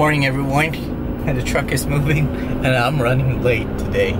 Good morning everyone, and the truck is moving and I'm running late today.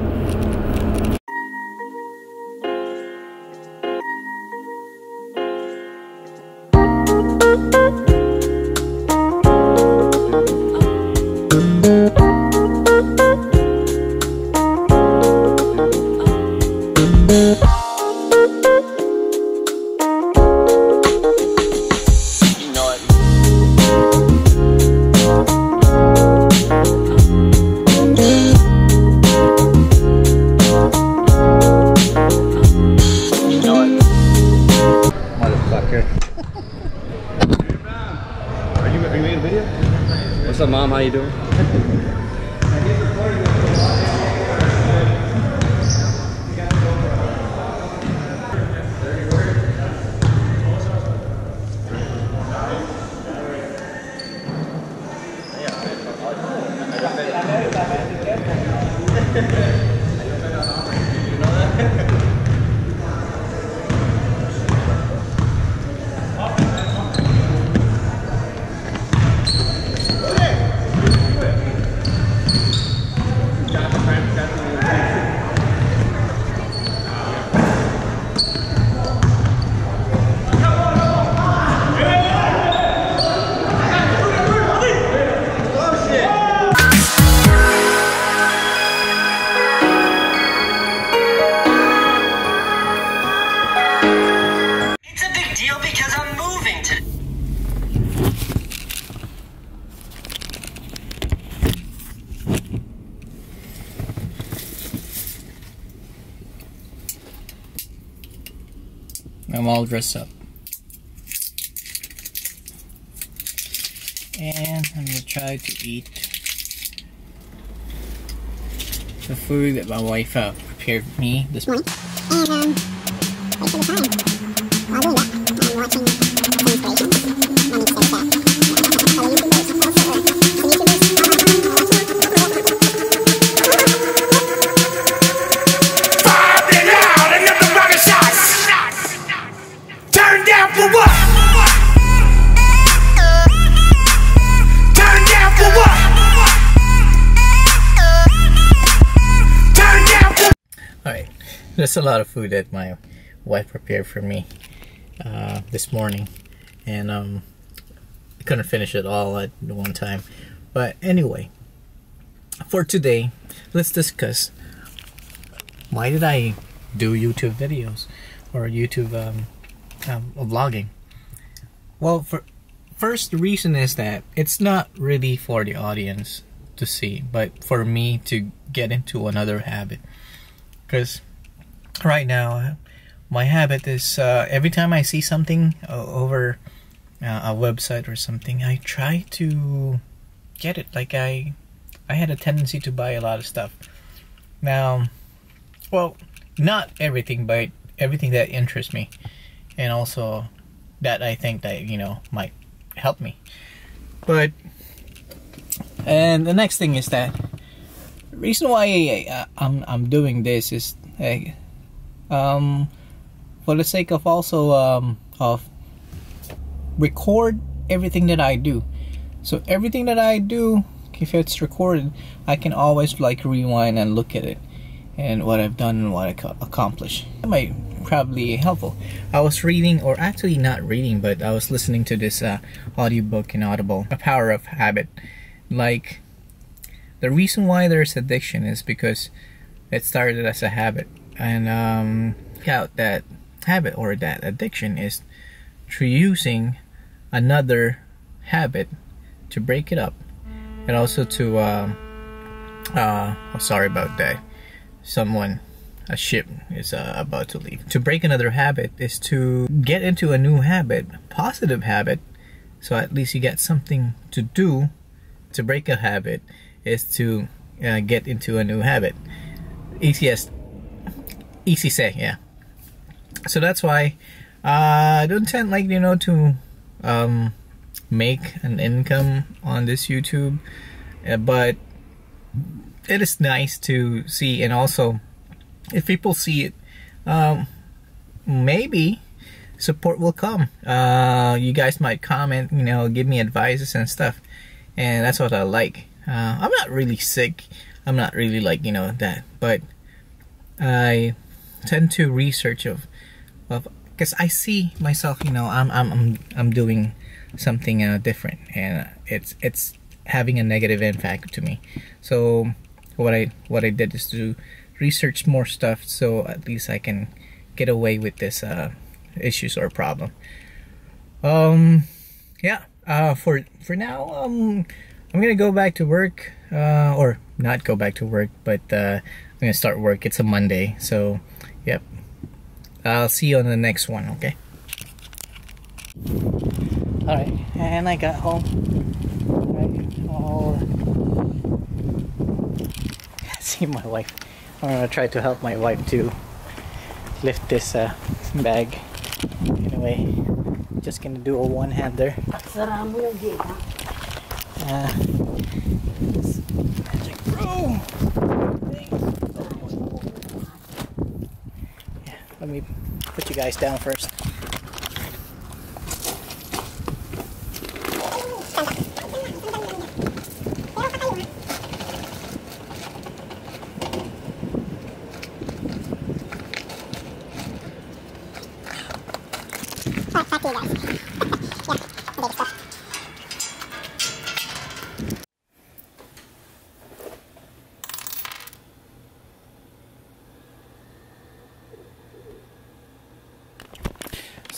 All dressed up. And I'm gonna try to eat the food that my wife uh, prepared for me this morning. And um, I'm. I say that. There's a lot of food that my wife prepared for me uh, this morning, and um, I couldn't finish it all at one time. But anyway, for today, let's discuss why did I do YouTube videos or YouTube um, um, vlogging. Well, for first, reason is that it's not really for the audience to see, but for me to get into another habit because right now my habit is uh, every time I see something uh, over uh, a website or something, I try to get it. Like I, I had a tendency to buy a lot of stuff. Now, well, not everything, but everything that interests me, and also that I think that you know might help me. But and the next thing is that reason why I, I'm I'm doing this is uh, um for the sake of also um of record everything that I do. So everything that I do, if it's recorded, I can always like rewind and look at it and what I've done and what I accomplished. That might probably helpful. I was reading, or actually not reading, but I was listening to this uh, audiobook in Audible, A Power of Habit. Like the reason why there's addiction is because it started as a habit, and um, yeah, that habit or that addiction is through using another habit to break it up, and also to um, uh, oh, sorry about that. Someone, a ship is uh, about to leave. To break another habit is to get into a new habit, positive habit, so at least you get something to do. To break a habit is to uh, get into a new habit. Easiest, say, yeah. So that's why uh, I don't tend like you know to um, make an income on this YouTube, uh, but it is nice to see, and also if people see it, um, maybe support will come. Uh, you guys might comment, you know, give me advices and stuff. and that's what I like. Uh, I'm not really sick. I'm not really like you know that, but I tend to research of of because I see myself. You know, I'm I'm I'm, I'm doing something uh, different, and it's it's having a negative impact to me. So what I what I did is to research more stuff, so at least I can get away with this uh, issues or problem. Um, yeah. Uh, for for now, um, I'm gonna go back to work, uh, or not go back to work, but uh, I'm gonna start work. It's a Monday, so. I'll see you on the next one. Okay. All right, and I got home. Right, all see my wife. I'm gonna try to help my wife to lift this uh, bag. Anyway, just gonna do a one-hander. Uh, magic broom thing. Yeah, let me put you guys down first. Back, back to you guys. yeah, big stuff.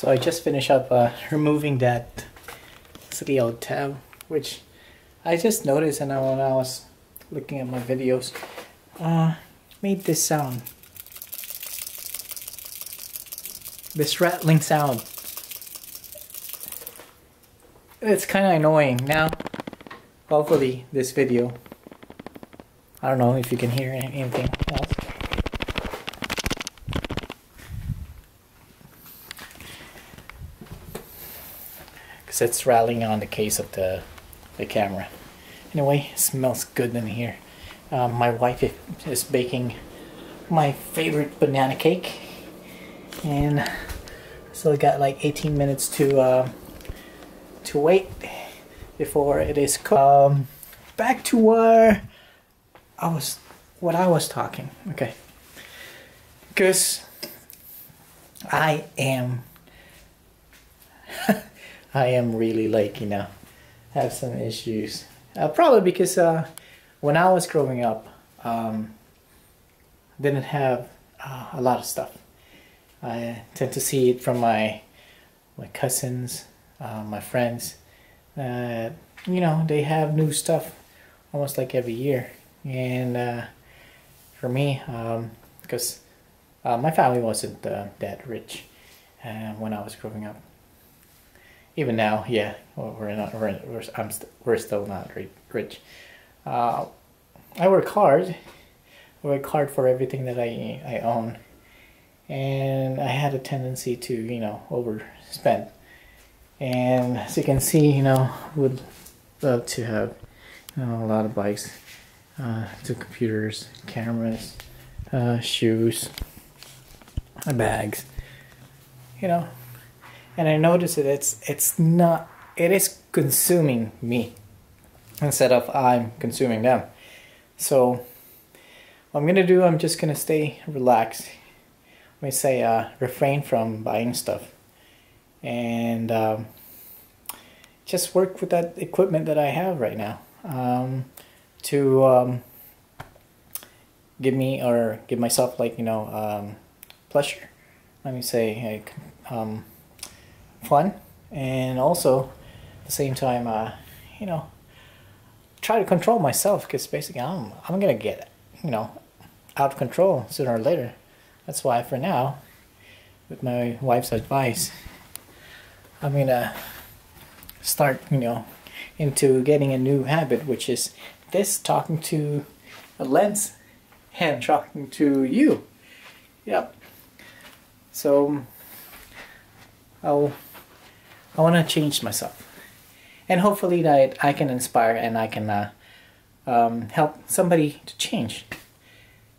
So I just finished up uh, removing that old tab, which I just noticed and when I was looking at my videos, uh, made this sound. This rattling sound. It's kind of annoying. Now, hopefully this video, I don't know if you can hear anything else. because it's rattling on the case of the the camera. Anyway, it smells good in here. Um, my wife is baking my favorite banana cake, and so I got like 18 minutes to uh, to wait before it is cooked. Um, back to where I was, what I was talking. Okay, because I am I am really like you know have some issues. Uh, probably because uh, when I was growing up, um, didn't have uh, a lot of stuff. I tend to see it from my my cousins, uh, my friends. You know, they have new stuff almost like every year, and uh, for me, because uh, my family wasn't that rich when I was growing up even now, yeah, we're not. We're, we're I'm st- we're still not rich. Uh, I work hard. I work hard for everything that I I own, and I had a tendency to you know overspend. And as you can see, you know, would love to have you know a lot of bikes, uh, two computers, cameras, uh, shoes, bags. You know, and I notice that it's it's not it is consuming me instead of I'm consuming them. So what I'm gonna do, I'm just gonna stay relaxed. Let me say uh, refrain from buying stuff and um, just work with that equipment that I have right now um, to um, give me or give myself like you know um, pleasure. Let me say like, um, fun and also at the same time uh, you know try to control myself because basically I'm, I'm gonna get you know out of control sooner or later. That's why for now with my wife's advice i'm gonna start you know into getting a new habit which is this talking to a lens and talking to you. Yep. So I'll I want to change myself, and hopefully that I can inspire and I can uh, um, help somebody to change.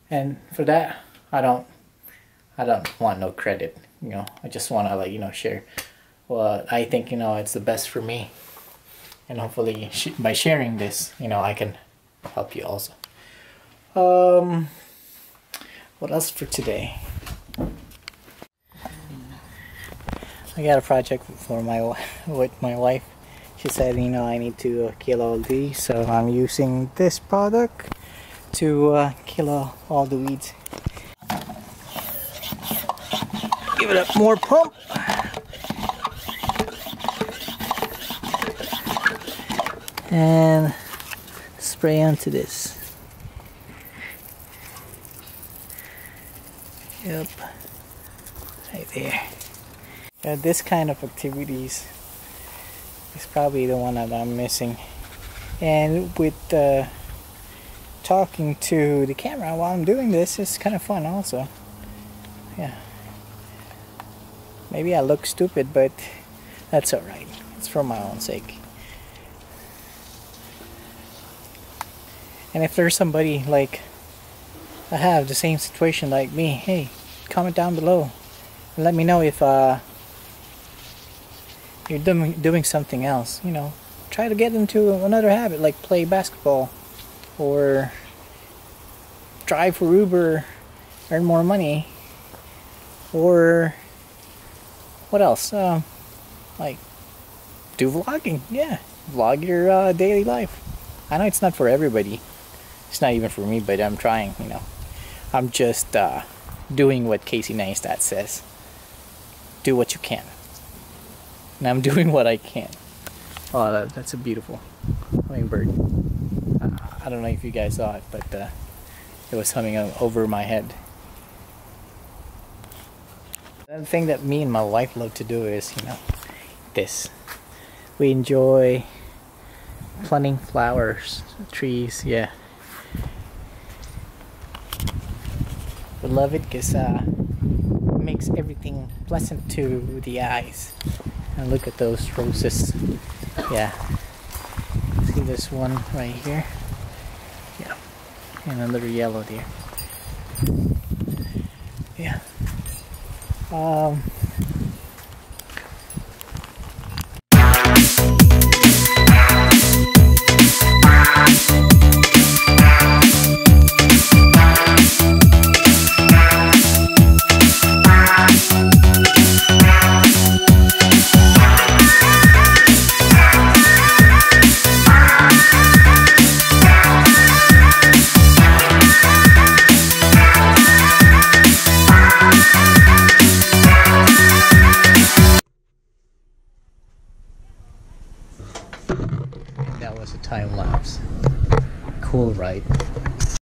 And for that, I don't I don't want no credit. You know, I just want to like you know share what I think you know it's the best for me, and hopefully sh- by sharing this, you know, I can help you also. Um, what else for today? I got a project for my with my wife. She said, you know, I need to uh, kill all these, so I'm using this product to uh, kill all, all the weeds. Give it a more pump. And spray onto this. Yep. Right there. Yeah, this kind of activities is probably the one that I'm missing. And with uh, talking to the camera while I'm doing this, it's kind of fun also. Yeah. Maybe I look stupid, but that's alright. It's for my own sake. And if there's somebody like I have the same situation like me, hey, comment down below and let me know if uh, you're doing doing something else. You know, try to get into another habit like play basketball or drive for Uber, earn more money, or what else? Um, like do vlogging. Yeah, vlog your uh, daily life. I know it's not for everybody. It's not even for me, but I'm trying. You know, I'm just uh, doing what Casey Neistat says. Do what you can. And I'm doing what I can. Oh, that, that's a beautiful hummingbird. Uh, I don't know if you guys saw it, but uh, it was humming over my head. The thing that me and my wife love to do is, you know, this. We enjoy planting flowers, trees, yeah. We love it because uh, it makes everything pleasant to the eyes. And look at those roses. Yeah. See this one right here? Yeah. And another yellow there. Yeah. Um,